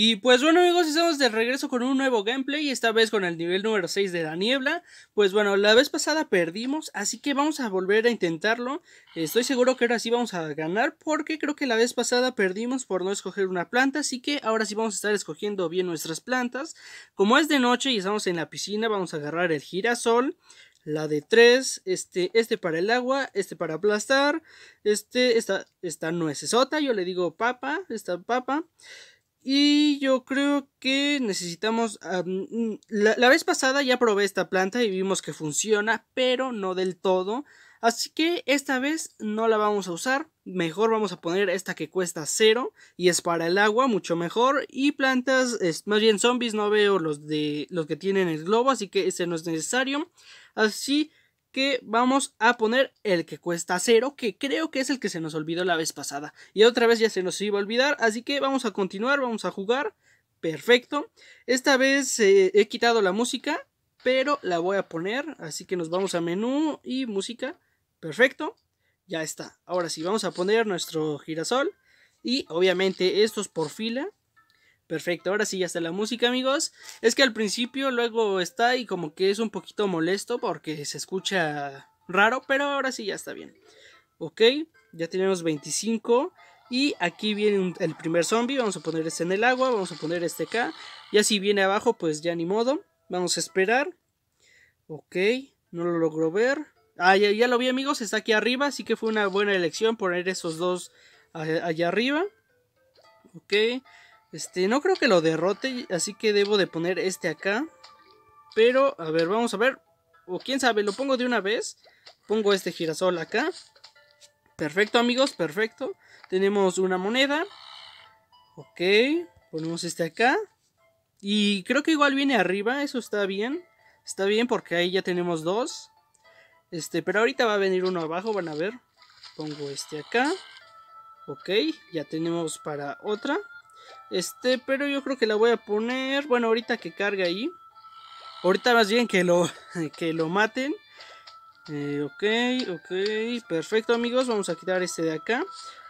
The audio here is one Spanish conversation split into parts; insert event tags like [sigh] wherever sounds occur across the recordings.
Y pues bueno amigos, estamos de regreso con un nuevo gameplay, esta vez con el nivel número 6 de la niebla. Pues bueno, la vez pasada perdimos, así que vamos a volver a intentarlo. Estoy seguro que ahora sí vamos a ganar, porque creo que la vez pasada perdimos por no escoger una planta, así que ahora sí vamos a estar escogiendo bien nuestras plantas. Como es de noche y estamos en la piscina, vamos a agarrar el girasol. La de 3, este, este para el agua, este para aplastar, este, esta, esta nuecesota, yo le digo papa, esta papa. Y yo creo que necesitamos... la, vez pasada ya probé esta planta y vimos que funciona, pero no del todo. Así que esta vez no la vamos a usar. Mejor vamos a poner esta que cuesta cero y es para el agua, mucho mejor. Y plantas, es, más bien zombies, no veo los de los que tienen el globo, así que ese no es necesario. Así que vamos a poner el que cuesta cero, que creo que es el que se nos olvidó la vez pasada. Y otra vez ya se nos iba a olvidar, así que vamos a continuar, vamos a jugar. Perfecto. Esta vez eh, he quitado la música, pero la voy a poner, así que nos vamos a menú y música. Perfecto. Ya está. Ahora sí, vamos a poner nuestro girasol. Y obviamente estos por fila. Perfecto, ahora sí ya está la música amigos. Es que al principio luego está y como que es un poquito molesto porque se escucha raro, pero ahora sí ya está bien. Ok, ya tenemos 25 y aquí viene el primer zombie, vamos a poner este en el agua, vamos a poner este acá. Y así viene abajo pues ya ni modo, vamos a esperar. Ok, no lo logro ver. Ah, ya, ya lo vi amigos, está aquí arriba, así que fue una buena elección poner esos dos allá arriba. Ok. Este, no creo que lo derrote, así que debo de poner este acá. Pero, a ver, vamos a ver. O quién sabe, lo pongo de una vez. Pongo este girasol acá. Perfecto, amigos, perfecto. Tenemos una moneda. Ok, ponemos este acá. Y creo que igual viene arriba, eso está bien. Está bien porque ahí ya tenemos dos. Este, pero ahorita va a venir uno abajo, van a ver. Pongo este acá. Ok, ya tenemos para otra. Este, pero yo creo que la voy a poner. Bueno, ahorita que cargue ahí. Ahorita más bien que lo, [laughs] que lo maten. Eh, ok, ok. Perfecto, amigos. Vamos a quitar este de acá.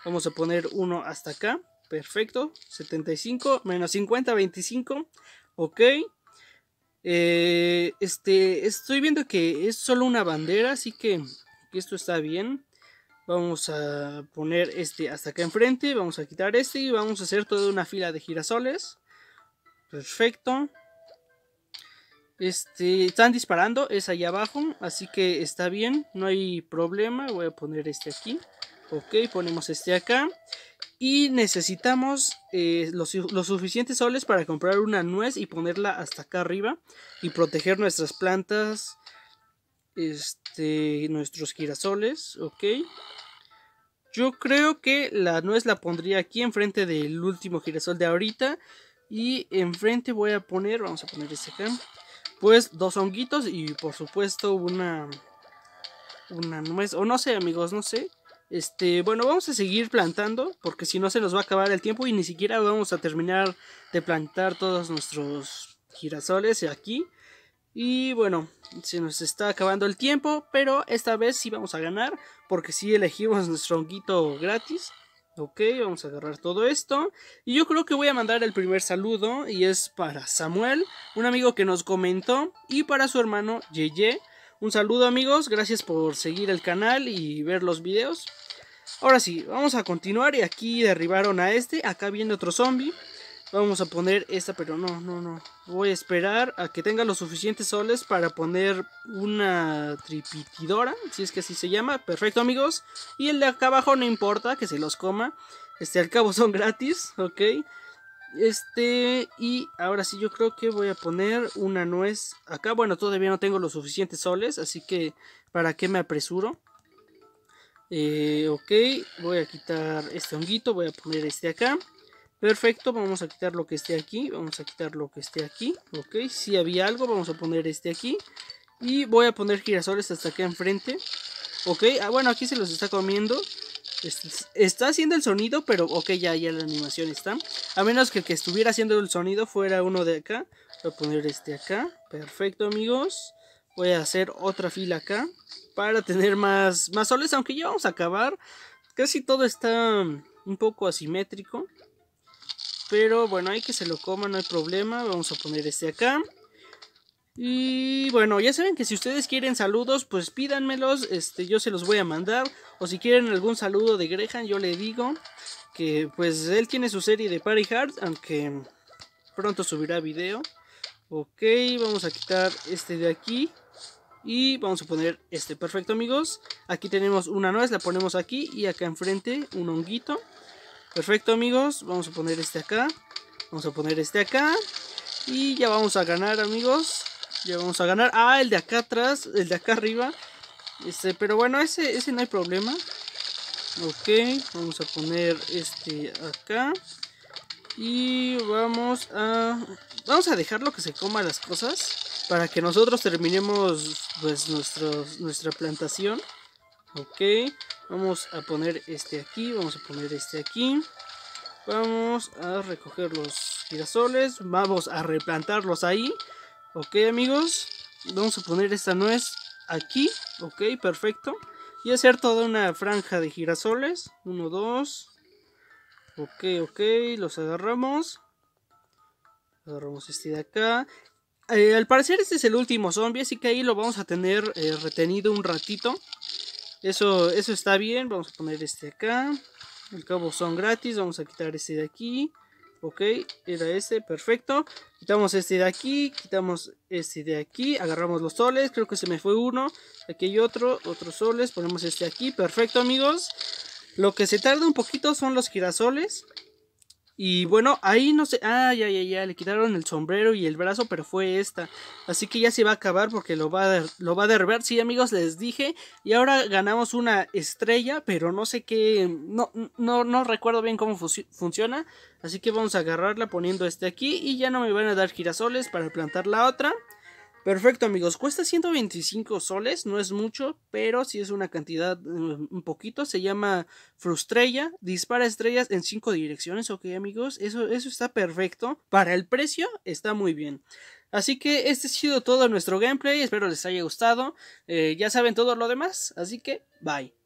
Vamos a poner uno hasta acá. Perfecto. 75 menos 50, 25. Ok. Eh, este, estoy viendo que es solo una bandera, así que esto está bien. Vamos a poner este hasta acá enfrente. Vamos a quitar este y vamos a hacer toda una fila de girasoles. Perfecto. Este, están disparando, es allá abajo, así que está bien, no hay problema. Voy a poner este aquí. Ok, ponemos este acá. Y necesitamos eh, los, los, suficientes soles para comprar una nuez y ponerla hasta acá arriba. Y proteger nuestras plantas. Este, nuestros girasoles, ok. Yo creo que la nuez la pondría aquí enfrente del último girasol de ahorita. Y enfrente voy a poner, vamos a poner este acá. Pues dos honguitos y por supuesto una una nuez o no sé, amigos, no sé. Este, bueno, vamos a seguir plantando porque si no se nos va a acabar el tiempo y ni siquiera vamos a terminar de plantar todos nuestros girasoles aquí. Y bueno, se nos está acabando el tiempo, pero esta vez sí vamos a ganar, porque sí elegimos [laughs] nuestro honguito gratis. Ok, vamos a agarrar todo esto. Y yo creo que voy a mandar el primer saludo, y es para Samuel, un amigo que nos comentó, y para su hermano Yeye. Un saludo amigos, gracias por seguir el canal y ver los videos. Ahora sí, vamos a continuar y aquí derribaron a este, acá viene otro zombie. Vamos a poner esta, pero no, no, no. Voy a esperar a que tenga los suficientes soles para poner una tripitidora, si es que así se llama. Perfecto, amigos. Y el de acá abajo no importa que se los coma. Este, al cabo son [laughs] gratis, ok. Este, y ahora sí yo creo que voy a poner una nuez acá. Bueno, todavía no tengo los suficientes soles, así que ¿para qué me apresuro? Eh, ok, voy a quitar este honguito, voy a poner este acá. Perfecto, vamos a quitar lo que esté aquí, vamos a quitar lo que esté aquí, ok, si había algo, vamos a poner este aquí, y voy a poner girasoles hasta acá enfrente, ok, ah bueno, aquí se los está comiendo, está haciendo el sonido, pero ok, ya, ya la animación está, a menos que el que estuviera haciendo el sonido fuera uno de acá, voy a poner este acá, perfecto amigos, voy a hacer otra fila acá, para tener más, más soles, aunque ya vamos a acabar, casi todo está un poco asimétrico, Pero bueno, hay que se lo coma, no hay problema. Vamos a poner este acá. Y bueno, ya saben que si ustedes quieren saludos, pues pídanmelos, este, yo se los voy a mandar. O si quieren algún saludo de Grehan, yo le digo que pues él tiene su serie de Party Hard, aunque pronto subirá video. Ok, vamos a quitar este de aquí. Y vamos a poner este, perfecto amigos. Aquí tenemos una nuez, la ponemos aquí y acá enfrente un honguito. Perfecto amigos, vamos a poner este acá. Vamos a poner este acá. Y ya vamos a ganar amigos. Ya vamos a ganar. Ah, el de acá atrás, el de acá arriba. Este, pero bueno, ese, ese no hay problema. Ok, vamos a poner este acá. Y vamos a... Vamos a dejarlo que se coma las cosas. Para que nosotros terminemos pues nuestra plantación. Ok, vamos a poner este aquí. Vamos a poner este aquí. Vamos a recoger los girasoles. Vamos a replantarlos ahí. Ok amigos, vamos a poner esta nuez aquí, ok, perfecto. Y hacer toda una franja de girasoles, uno, dos, ok, ok, los agarramos. Agarramos este de acá. Eh, al parecer este es el último zombie, así que ahí lo vamos a tener eh, retenido un ratito. Eso, eso está bien, vamos a poner este acá. Al cabo son gratis, vamos a quitar este de aquí. Ok, era este, perfecto. Quitamos este de aquí, quitamos este de aquí, agarramos los soles, creo que se me fue uno. Aquí hay otro, otros soles, ponemos este aquí, perfecto amigos. Lo que se tarda un poquito son los girasoles. Y bueno, ahí no sé. Ah, ya, ya, ya. Le quitaron el sombrero y el brazo, pero fue esta. Así que ya se va a acabar porque lo va a, lo va a derribar. Sí, amigos, les dije. Y ahora ganamos una estrella, pero no sé qué. No, no, no recuerdo bien cómo funciona. Así que vamos a agarrarla poniendo este aquí. Y ya no me van a dar girasoles para plantar la otra. Perfecto amigos, cuesta 125 soles, no es mucho, pero sí es una cantidad eh, un poquito, se llama Frustrella, dispara estrellas en 5 direcciones, ok amigos, eso, eso está perfecto, para el precio está muy bien. Así que este ha sido todo nuestro gameplay, espero les haya gustado, eh, ya saben todo lo demás, así que bye.